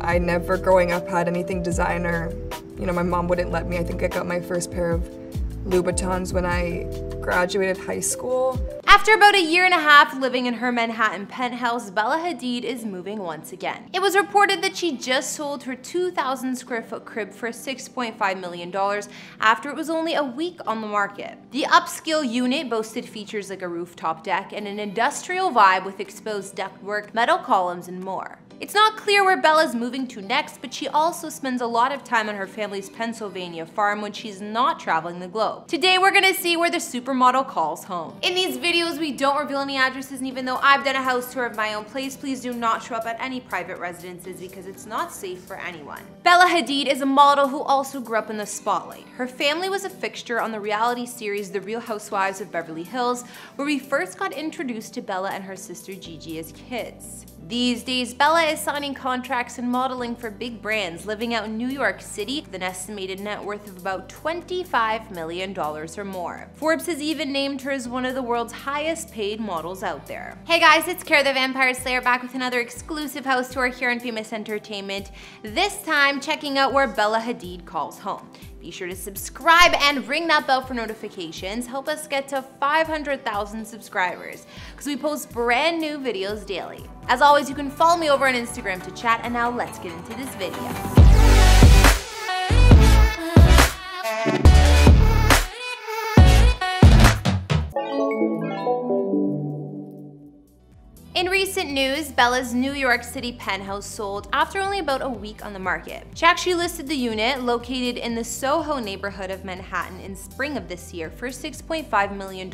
I never growing up had anything designer. You know, my mom wouldn't let me. I think I got my first pair of Louboutins when I graduated high school. After about a year and a half living in her Manhattan penthouse, Bella Hadid is moving once again. It was reported that she just sold her 2,000 square foot crib for $6.5 million after it was only a week on the market. The upscale unit boasted features like a rooftop deck and an industrial vibe with exposed ductwork, metal columns, and more. It's not clear where Bella's moving to next, but she also spends a lot of time on her family's Pennsylvania farm when she's not traveling the globe. Today we're gonna see where the supermodel calls home. In these videos, we don't reveal any addresses, and even though I've done a house tour of my own place, please do not show up at any private residences because it's not safe for anyone. Bella Hadid is a model who also grew up in the spotlight. Her family was a fixture on the reality series The Real Housewives of Beverly Hills, where we first got introduced to Bella and her sister Gigi as kids. These days, Bella is signing contracts and modeling for big brands, living out in New York City with an estimated net worth of about $25 million or more. Forbes has even named her as one of the world's highest paid models out there. Hey guys, it's Kara the Vampire Slayer back with another exclusive house tour here on Famous Entertainment, this time checking out where Bella Hadid calls home. Be sure to subscribe and ring that bell for notifications. Help us get to 500,000 subscribers because we post brand new videos daily. As always, you can follow me over on Instagram to chat and now let's get into this video. In recent news, Bella's New York City penthouse sold after only about a week on the market. She actually listed the unit, located in the Soho neighborhood of Manhattan in spring of this year, for $6.5 million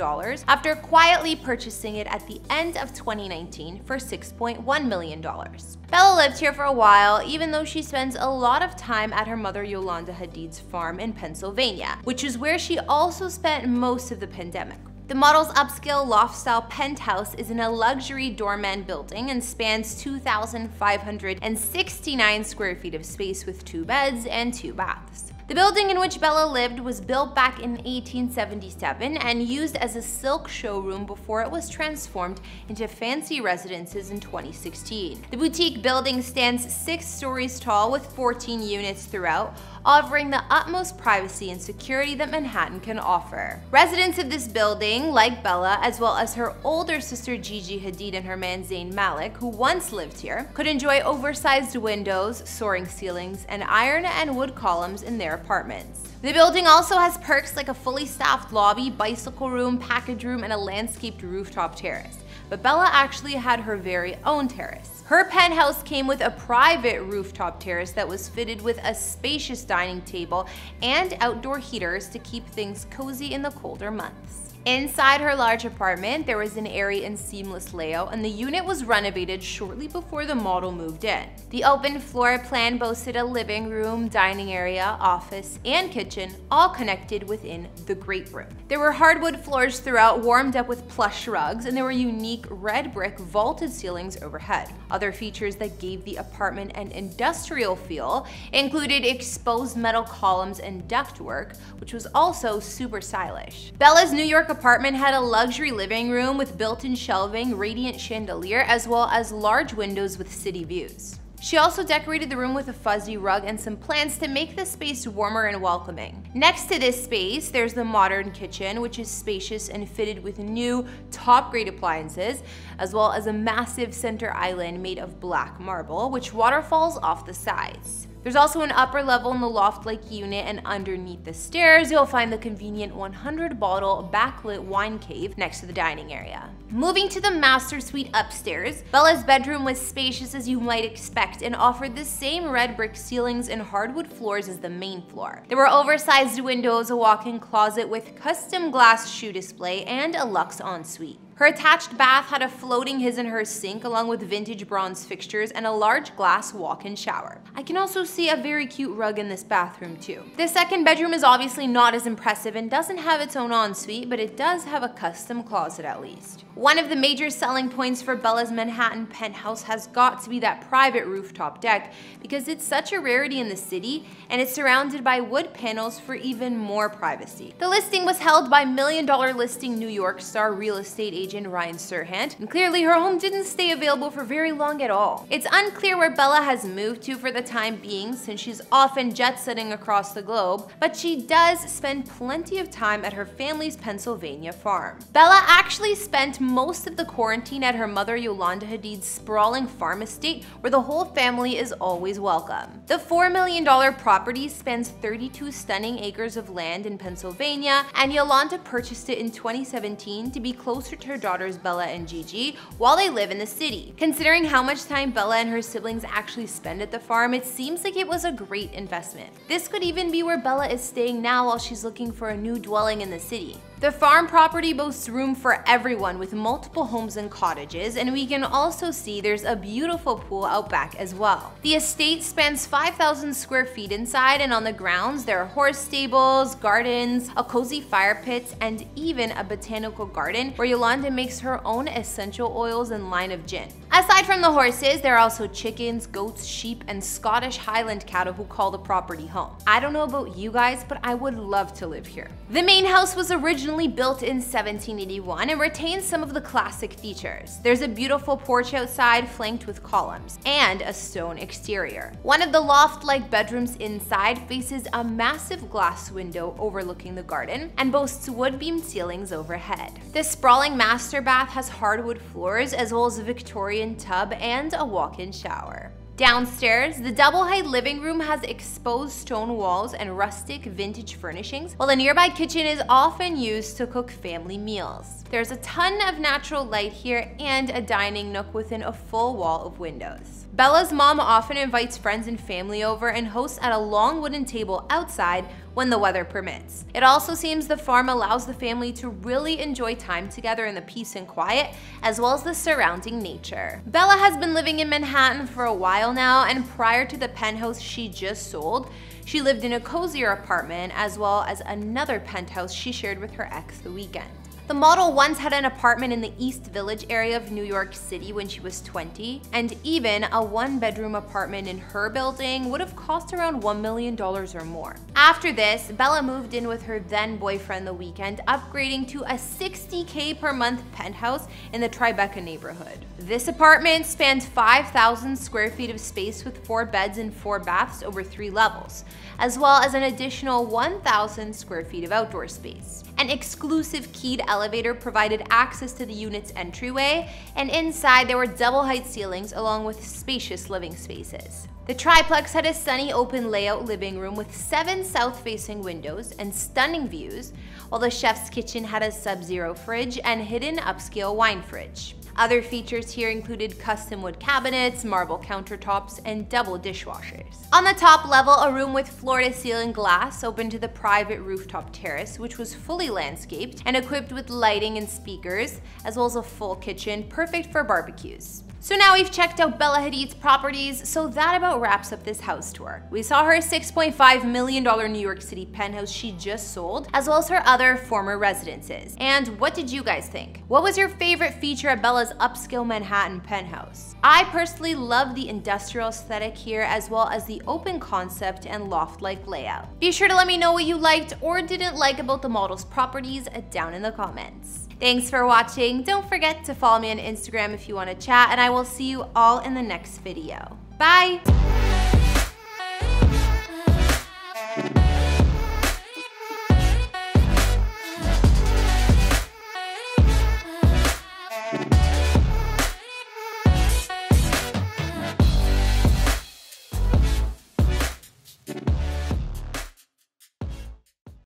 after quietly purchasing it at the end of 2019 for $6.1 million. Bella lived here for a while, even though she spends a lot of time at her mother Yolanda Hadid's farm in Pennsylvania, which is where she also spent most of the pandemic. The model's upscale loft-style penthouse is in a luxury doorman building and spans 2,569 square feet of space with two beds and two baths. The building in which Bella lived was built back in 1877 and used as a silk showroom before it was transformed into fancy residences in 2016. The boutique building stands six stories tall with 14 units throughout, offering the utmost privacy and security that Manhattan can offer. Residents of this building, like Bella, as well as her older sister Gigi Hadid and her man Zayn Malik, who once lived here, could enjoy oversized windows, soaring ceilings, and iron and wood columns in their apartments. The building also has perks like a fully staffed lobby, bicycle room, package room, and a landscaped rooftop terrace. But Bella actually had her very own terrace. Her penthouse came with a private rooftop terrace that was fitted with a spacious dining table and outdoor heaters to keep things cozy in the colder months. Inside her large apartment, there was an airy and seamless layout, and the unit was renovated shortly before the model moved in. The open floor plan boasted a living room, dining area, office, and kitchen, all connected within the great room. There were hardwood floors throughout, warmed up with plush rugs, and there were unique red brick vaulted ceilings overhead. Other features that gave the apartment an industrial feel included exposed metal columns and ductwork, which was also super stylish. Bella's New York apartment had a luxury living room with built-in shelving, radiant chandelier, as well as large windows with city views. She also decorated the room with a fuzzy rug and some plants to make the space warmer and welcoming. Next to this space, there's the modern kitchen, which is spacious and fitted with new, top-grade appliances, as well as a massive center island made of black marble, which waterfalls off the sides. There's also an upper level in the loft-like unit and underneath the stairs, you'll find the convenient 100 bottle backlit wine cave next to the dining area. Moving to the master suite upstairs, Bella's bedroom was spacious as you might expect and offered the same red brick ceilings and hardwood floors as the main floor. There were oversized windows, a walk-in closet with custom glass shoe display, and a luxe ensuite. Her attached bath had a floating his and her sink along with vintage bronze fixtures and a large glass walk-in shower. I can also see a very cute rug in this bathroom too. The second bedroom is obviously not as impressive and doesn't have its own ensuite, but it does have a custom closet at least. One of the major selling points for Bella's Manhattan penthouse has got to be that private rooftop deck because it's such a rarity in the city and it's surrounded by wood panels for even more privacy. The listing was held by million dollar listing New York star real estate agent Ryan Serhant, and clearly her home didn't stay available for very long at all. It's unclear where Bella has moved to for the time being since she's often jet setting across the globe, but she does spend plenty of time at her family's Pennsylvania farm. Bella actually spent most of the quarantine at her mother Yolanda Hadid's sprawling farm estate where the whole family is always welcome. The $4 million property spans 32 stunning acres of land in Pennsylvania, and Yolanda purchased it in 2017 to be closer to her daughters Bella and Gigi while they live in the city. Considering how much time Bella and her siblings actually spend at the farm, it seems like it was a great investment. This could even be where Bella is staying now while she's looking for a new dwelling in the city. The farm property boasts room for everyone with multiple homes and cottages, and we can also see there's a beautiful pool out back as well. The estate spans 5,000 square feet inside, and on the grounds there are horse stables, gardens, a cozy fire pit, and even a botanical garden where Yolanda makes her own essential oils and line of gin. Aside from the horses, there are also chickens, goats, sheep, and Scottish Highland cattle who call the property home. I don't know about you guys, but I would love to live here. The main house was originally built in 1781 and retains some of the classic features. There's a beautiful porch outside flanked with columns, and a stone exterior. One of the loft-like bedrooms inside faces a massive glass window overlooking the garden and boasts wood-beam ceilings overhead. The sprawling master bath has hardwood floors as well as Victorian Victorian tub and a walk-in shower. Downstairs, the double-height living room has exposed stone walls and rustic vintage furnishings, while the nearby kitchen is often used to cook family meals. There's a ton of natural light here and a dining nook within a full wall of windows. Bella's mom often invites friends and family over and hosts at a long wooden table outside when the weather permits. It also seems the farm allows the family to really enjoy time together in the peace and quiet, as well as the surrounding nature. Bella has been living in Manhattan for a while now, and prior to the penthouse she just sold, she lived in a cozier apartment as well as another penthouse she shared with her ex the Weeknd. The model once had an apartment in the East Village area of New York City when she was 20, and even a one bedroom apartment in her building would have cost around $1 million or more. After this, Bella moved in with her then boyfriend the Weeknd, upgrading to a 60k per month penthouse in the Tribeca neighborhood. This apartment spanned 5,000 square feet of space with four beds and four baths over three levels, as well as an additional 1,000 square feet of outdoor space. An exclusive keyed elevator provided access to the unit's entryway, and inside there were double height ceilings along with spacious living spaces. The triplex had a sunny open layout living room with seven south-facing windows and stunning views, while the chef's kitchen had a sub-zero fridge and hidden upscale wine fridge. Other features here included custom wood cabinets, marble countertops, and double dishwashers. On the top level, a room with floor-to-ceiling glass opened to the private rooftop terrace, which was fully landscaped and equipped with lighting and speakers, as well as a full kitchen, perfect for barbecues. So now we've checked out Bella Hadid's properties, so that about wraps up this house tour. We saw her $6.5 million New York City penthouse she just sold, as well as her other former residences. And what did you guys think? What was your favorite feature of Bella's upscale Manhattan penthouse? I personally love the industrial aesthetic here, as well as the open concept and loft-like layout. Be sure to let me know what you liked or didn't like about the model's properties down in the comments. Thanks for watching. Don't forget to follow me on Instagram if you want to chat, and I will see you all in the next video. Bye!